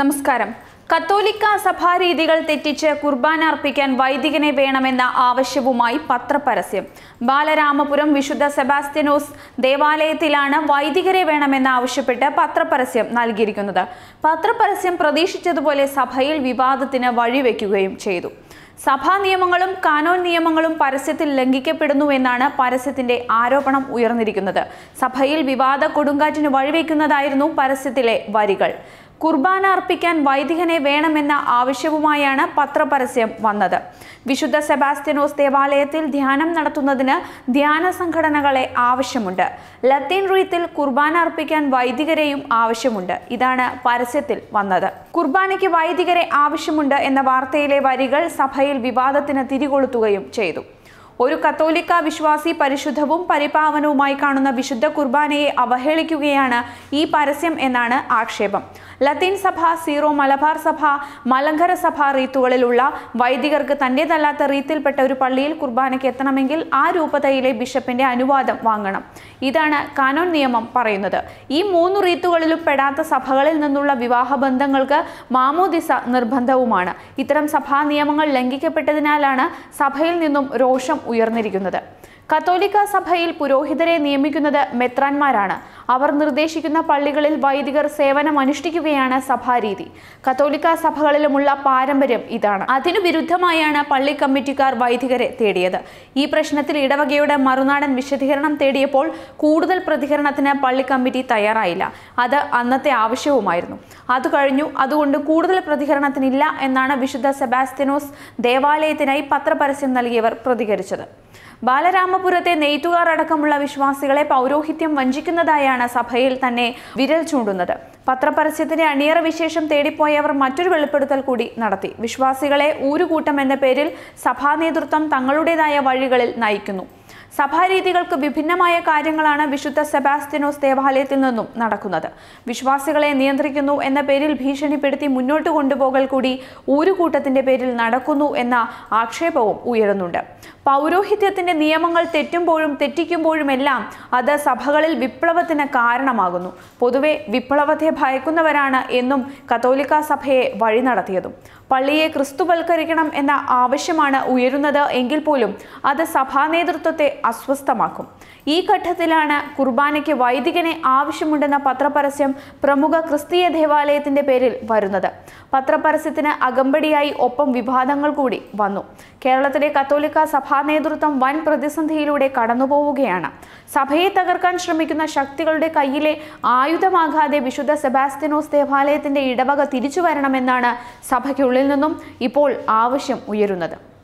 നമസ്കാരം. കത്തോലിക്ക സഭാരീതികൾ തെറ്റിച്ച് കുർബാന അർപ്പിക്കാൻ വൈദികനെ വേണമെന്ന ആവശ്യവുമായി പത്രപരസ്യം. ബാലരാമപുരം വിശുദ്ധ സെബാസ്ത്യനോസ് ദേവാലയത്തിലാണ് വൈദികരെ വേണമെന്ന് ആവശ്യപ്പെട്ട് പത്രപരസ്യം നൽകിയിരിക്കുന്നത്. പത്രപരസ്യം പ്രതീക്ഷിച്ചതുപോലെ സഭയിൽ വിവാദത്തിന് വഴിവെക്കുകയും ചെയ്തു. സഭാ നിയമങ്ങളും കാനോൻ നിയമങ്ങളും പരസ്യത്തിൽ ലംഘിക്കപ്പെടുന്നുവെന്നാണ് പരസ്യത്തിന്റെ ആരോപണം ഉയർന്നിരിക്കുന്നത്. സഭയിൽ വിവാദ കൊടുങ്കാറ്റിന് വഴിവെക്കുന്നതായിരുന്നു പരസ്യത്തിലെ വരികൾ. കുർബാന അർപ്പിക്കാൻ വൈദികനെ വേണമെന്ന ആവശ്യവുമായാണ് പത്രപരസ്യം വന്നത്. വിശുദ്ധ സെബാസ്റ്റ്യനോസ് ദേവാലയത്തിൽ ധ്യാനം നടത്തുന്നതിന് ധ്യാന സംഘടനകളെ ആവശ്യമുണ്ട്. ലത്തീൻ റീത്തിൽ കുർബാന അർപ്പിക്കാൻ വൈദികരെയും ആവശ്യമുണ്ട്. ഇതാണ് പരസ്യത്തിൽ വന്നത്. കുർബാനയ്ക്ക് വൈദികരെ ആവശ്യമുണ്ട് എന്ന വാർത്തയിലെ വരികൾ സഭയിൽ വിവാദത്തിന് തിരികൊളുത്തുകയും ചെയ്തു. ഒരു കത്തോലിക്ക വിശ്വാസി പരിശുദ്ധവും പരിപാവനവുമായി കാണുന്ന വിശുദ്ധ കുർബാനയെ അവഹേളിക്കുകയാണ് ഈ പരസ്യം എന്നാണ് ആക്ഷേപം. ലത്തീൻ സഭ സീറോ മലബാർ സഭ മലങ്കര സഭ റീത്തുകളിലുള്ള വൈദികർക്ക് തന്റേതല്ലാത്ത റീത്തിൽപ്പെട്ട ഒരു പള്ളിയിൽ കുർബാനയ്ക്ക് എത്തണമെങ്കിൽ ആ രൂപതയിലെ ബിഷപ്പിന്റെ അനുവാദം വാങ്ങണം. ഇതാണ് കാനോൻ നിയമം പറയുന്നത്. ഈ മൂന്ന് റീത്തുകളിലും പെടാത്ത സഭകളിൽ നിന്നുള്ള വിവാഹ ബന്ധങ്ങൾക്ക് മാമോദിസ നിർബന്ധവുമാണ്. ഇത്തരം സഭാ നിയമങ്ങൾ ലംഘിക്കപ്പെട്ടതിനാലാണ് സഭയിൽ നിന്നും രോഷം ഉയർന്നിരിക്കുന്നത്. കത്തോലിക്ക സഭയിൽ പുരോഹിതരെ നിയമിക്കുന്നത് മെത്രാന്മാരാണ്. അവർ നിർദ്ദേശിക്കുന്ന പള്ളികളിൽ വൈദികർ സേവനം അനുഷ്ഠിക്കുകയാണ് സഭാരീതി. കത്തോലിക്ക സഭകളിലുമുള്ള പാരമ്പര്യം ഇതാണ്. അതിനു വിരുദ്ധമായാണ് പള്ളി കമ്മിറ്റിക്കാർ വൈദികരെ തേടിയത്. ഈ പ്രശ്നത്തിൽ ഇടവകയുടെ മറുനാടൻ വിശദീകരണം തേടിയപ്പോൾ കൂടുതൽ പ്രതികരണത്തിന് പള്ളി കമ്മിറ്റി തയ്യാറായില്ല. അത് അന്നത്തെ ആവശ്യവുമായിരുന്നു. അത് കഴിഞ്ഞു. അതുകൊണ്ട് കൂടുതൽ പ്രതികരണത്തിനില്ല എന്നാണ് വിശുദ്ധ സെബാസ്റ്റിനോസ് ദേവാലയത്തിനായി പത്രപരസ്യം നൽകിയവർ പ്രതികരിച്ചത്. ബാലരാമപുരത്തെ നെയ്ത്തുകാർ അടക്കമുള്ള വിശ്വാസികളെ പൗരോഹിത്യം വഞ്ചിക്കുന്നതായാണ് സഭയിൽ തന്നെ വിരൽ ചൂണ്ടുന്നത്. പത്രപരസ്യത്തിന്റെ അണിയറ വിശേഷം തേടിപ്പോയവർ മറ്റൊരു വെളിപ്പെടുത്തൽ കൂടി നടത്തി. വിശ്വാസികളെ ഊരുകൂട്ടം എന്ന പേരിൽ സഭാ നേതൃത്വം തങ്ങളുടേതായ വഴികളിൽ നയിക്കുന്നു. സഭാരീതികൾക്ക് വിഭിന്നമായ കാര്യങ്ങളാണ് വിശുദ്ധ സെബാസ്റ്റിനോസ് ദേവാലയത്തിൽ നിന്നും നടക്കുന്നത്. വിശ്വാസികളെ നിയന്ത്രിക്കുന്നു എന്ന പേരിൽ ഭീഷണിപ്പെടുത്തി മുന്നോട്ട് കൊണ്ടുപോകൽ കൂടി ഊരുകൂട്ടത്തിന്റെ പേരിൽ നടക്കുന്നു എന്ന ആക്ഷേപവും ഉയരുന്നുണ്ട്. പൗരോഹിത്യത്തിന്റെ നിയമങ്ങൾ തെറ്റുമ്പോഴും തെറ്റിക്കുമ്പോഴുമെല്ലാം അത് സഭകളിൽ വിപ്ലവത്തിന് കാരണമാകുന്നു. പൊതുവെ വിപ്ലവത്തെ ഭയക്കുന്നവരാണ് എന്നും കത്തോലിക്ക സഭയെ വഴി നടത്തിയതും. പള്ളിയെ ക്രിസ്തുവൽക്കരിക്കണം എന്ന ആവശ്യമാണ് ഉയരുന്നത് എങ്കിൽ പോലും അത് സഭാ നേതൃത്വത്തെ അസ്വസ്ഥമാക്കും. ഈ ഘട്ടത്തിലാണ് കുർബാനയ്ക്ക് വൈദികനെ ആവശ്യമുണ്ടെന്ന പത്രപരസ്യം പ്രമുഖ ക്രിസ്തീയ ദേവാലയത്തിന്റെ പേരിൽ വരുന്നത്. പത്രപരസ്യത്തിന് അകമ്പടിയായി ഒപ്പം വിവാദങ്ങൾ കൂടി വന്നു. കേരളത്തിലെ കത്തോലിക്ക സഭാ നേതൃത്വം വൻ പ്രതിസന്ധിയിലൂടെ കടന്നുപോവുകയാണ്. സഭയെ തകർക്കാൻ ശ്രമിക്കുന്ന ശക്തികളുടെ കയ്യിലെ ആയുധമാകാതെ വിശുദ്ധ സെബാസ്തിനോസ് ദേവാലയത്തിന്റെ ഇടവക തിരിച്ചു വരണമെന്നാണ് സഭയ്ക്കുള്ളിൽ നിന്നും ഇപ്പോൾ ആവശ്യം ഉയരുന്നത്.